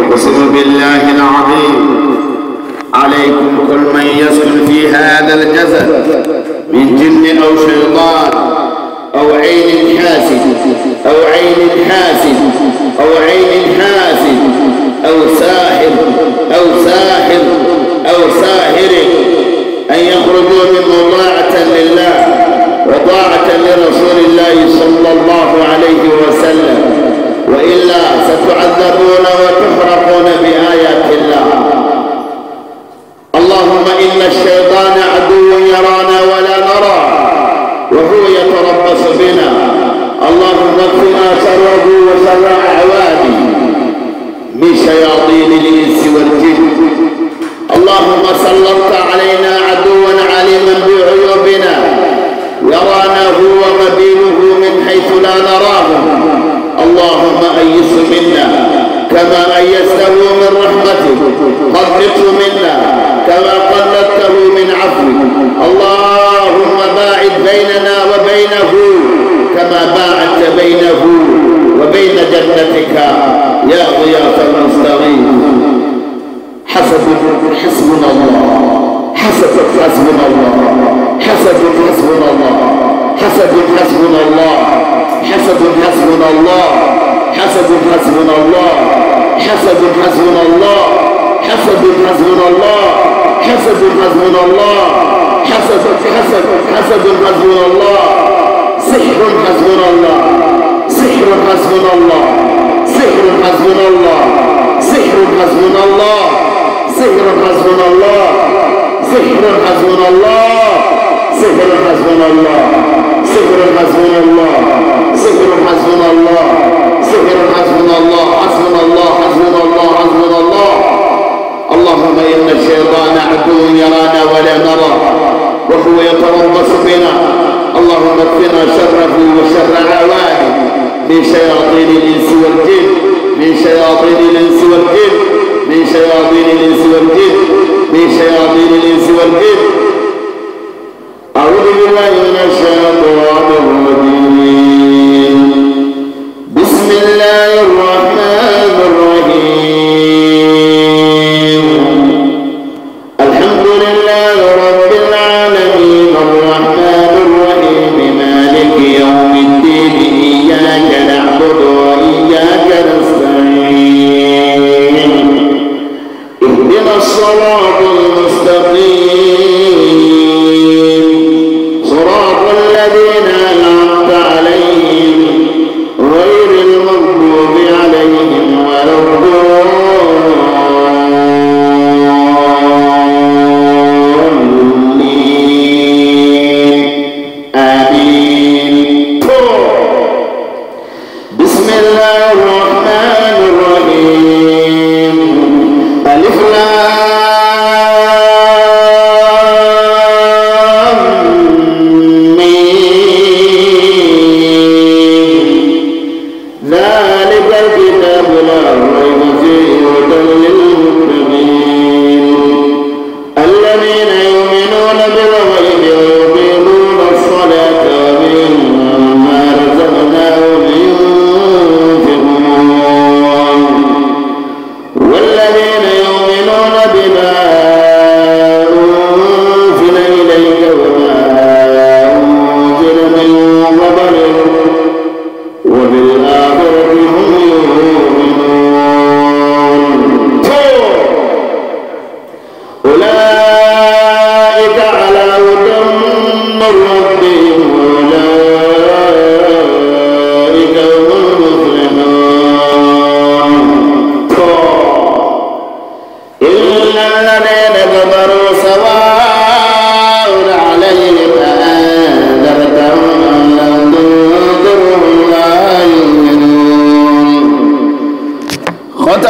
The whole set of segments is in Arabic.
أقسم بالله العظيم. عليكم كل من يسكن في هذا الجسد من جن أو شيطان أو عين حاسد أو عين حاسد أو عين حاسد أو ساحر أو ساحر أو ساحر. أن يخرجوا من طاعة لله وطاعة لرسول الله صلى الله عليه وسلم. وإلا ستعذبون وتحرقون بآيات الله اللهم إن الشيطان عدو يرانا ولا نرى وهو يتربص بنا اللهم اكفنا وشر أعوانه من شياطين الإنس والجن. اللهم سلطت علينا عدوا عليما بعيوبنا. يرانا هو مبينه من حيث لا نراه. اللهم أيس منا كما أيسته من رحمتك قربته منا كما قلدته من عفوك اللهم باعد بيننا وبينه كما باعدت بينه وبين جنتك يا غياث المستغيث حسب حسبنا الله حسب حسبنا الله حسب حسبنا الله حسب حسبنا الله حسب حسبنا الله حسب حسبنا الله حسب حسبنا الله حسب حسبنا الله حسب حسبنا الله حسب حسب حسب حسبنا الله سحر حسبنا الله سحر حسبنا الله سحر حسبنا الله سحر حسبنا الله سحر حسبنا الله سحر حسبنا الله سحر حسبنا الله سحر حسبنا الله سحر حسبنا الله سحر حسبنا الله حسبنا الله حسبنا الله حسبنا الله اللهم إن الشيطان عدو يرانا ولا نرى وهو يتربص بنا اللهم اكفنا شره وشر عوانه من شياطين الإنس والجن. من شياطين الإنس والجن. من شياطين الإنس والجن. من شياطين الإنس والجن.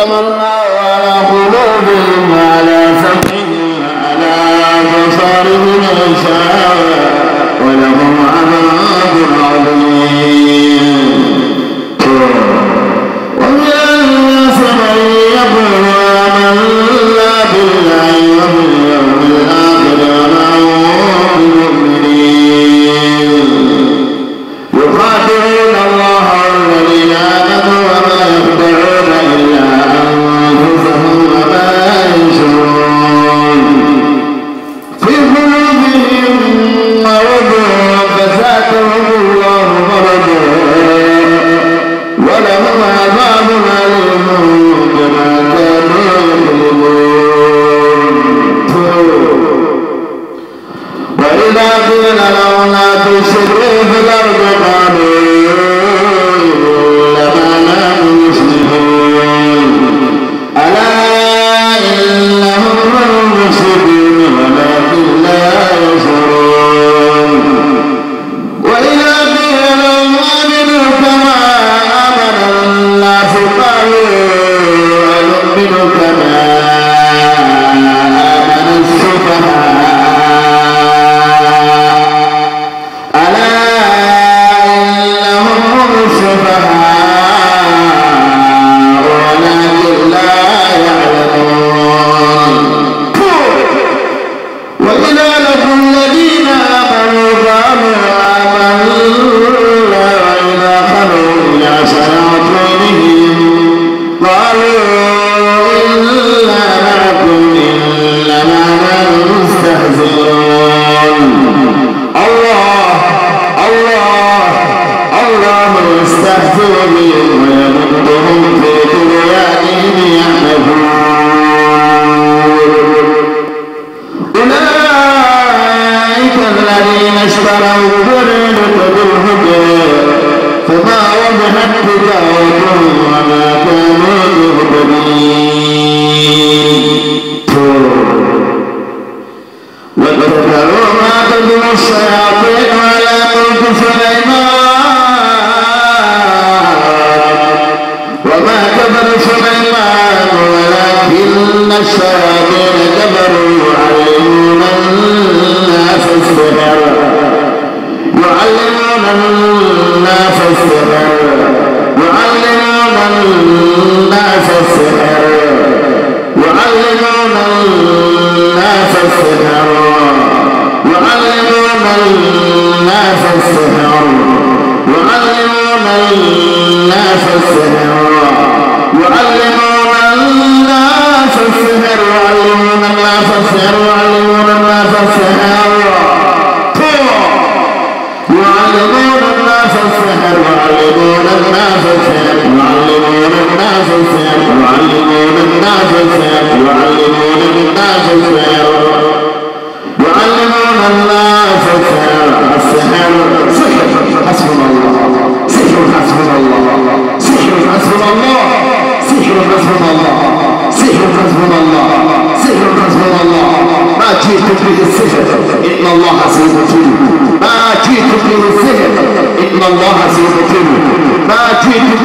ختم الله على قلوبهم وعلى سمعهم وعلى أبصارهم غشاوة ولهم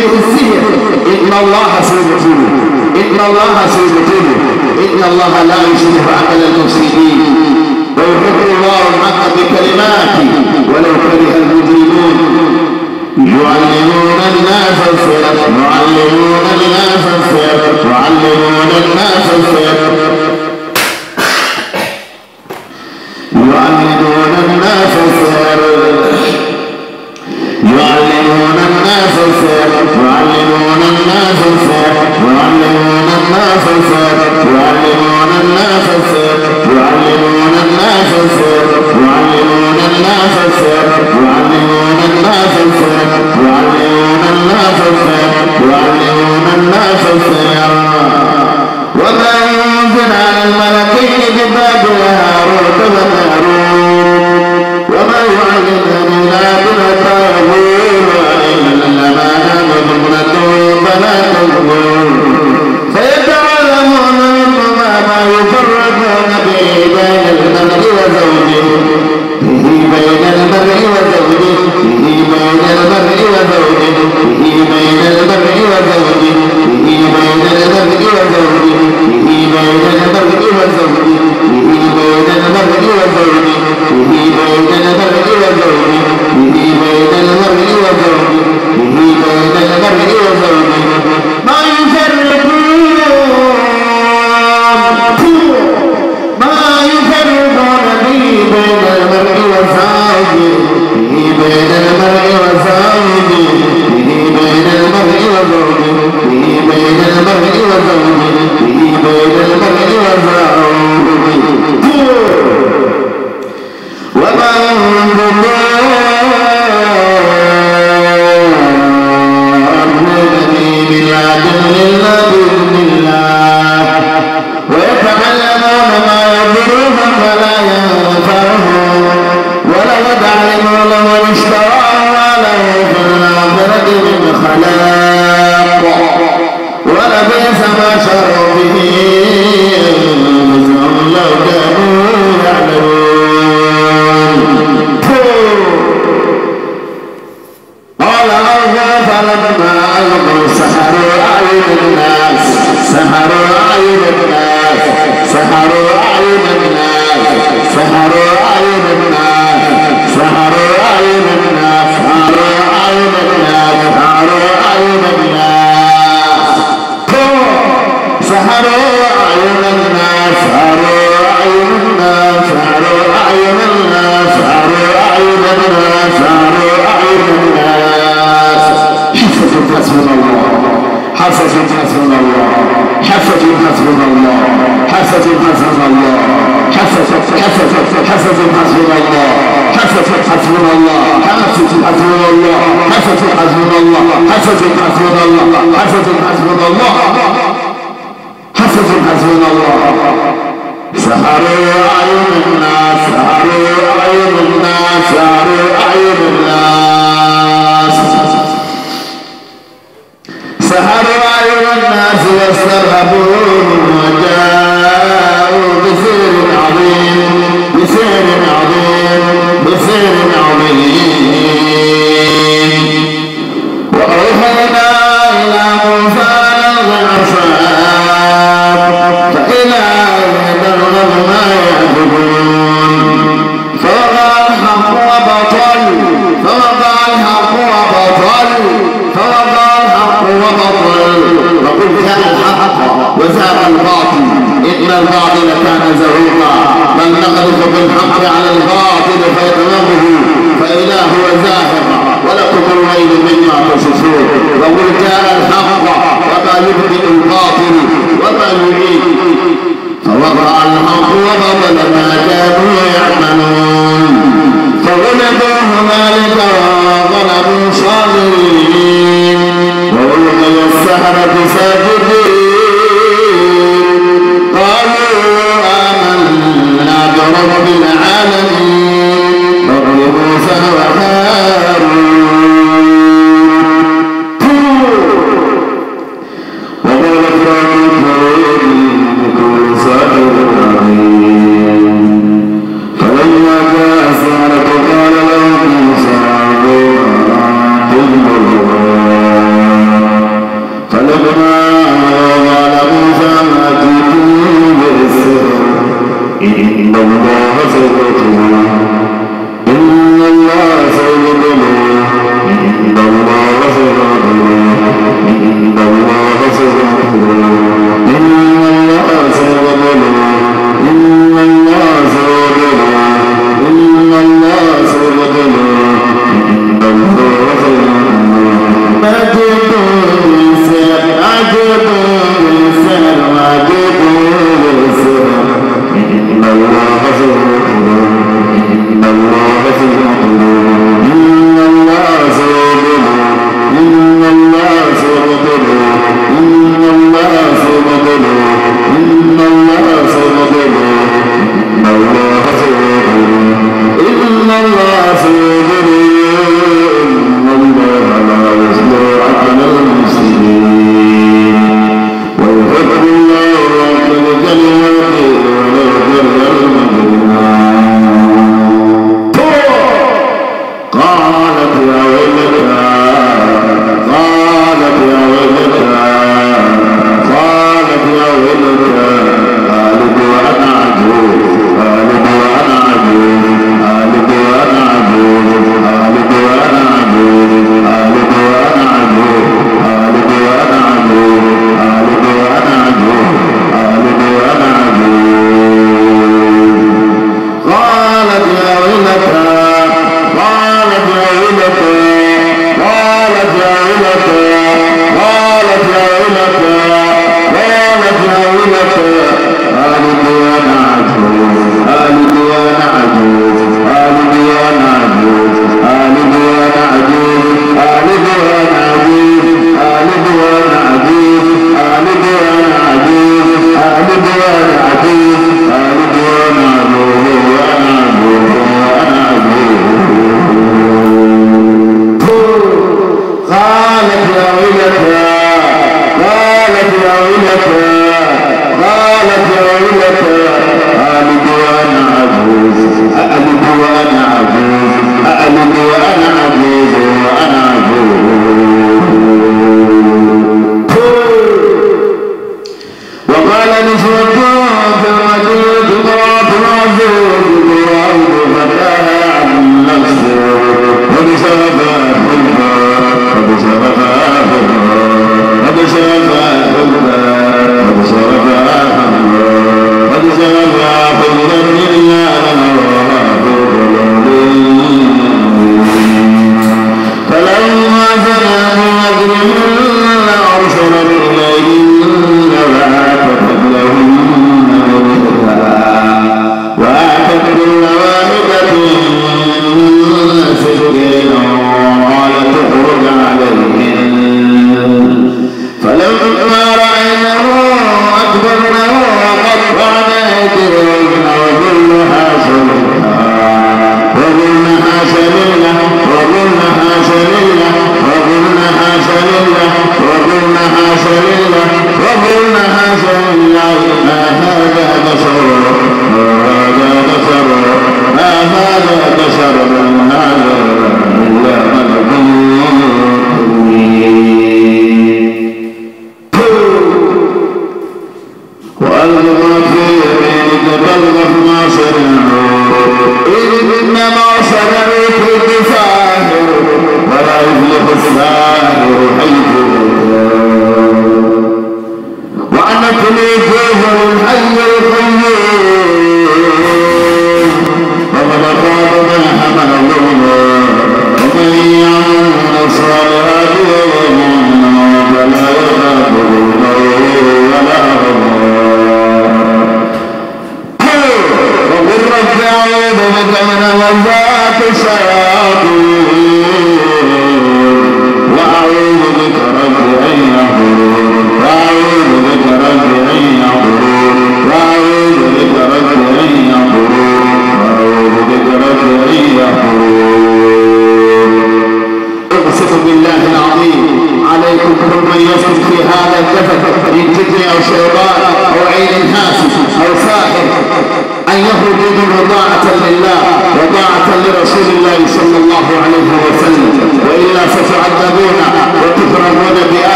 إن الله سيبتني إن الله سيبتني إن الله لا يشرف عمل المسلمين ويحب الله الحق بكلماته ولو كره المجرمون. يعلمون الناس السحر يعلمون الناس السحر يعلمون الناس السحر يعلمون الناس حسبنا الله حسبت حسبنا الله حسبت حسبنا الله حسبت حسبنا الله حسبت حسبنا الله. سهر أعين الناس سهر أعين الناس سهر أعين الناس. سهر أعين الناس واسترهبوا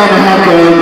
عادل من حكم يا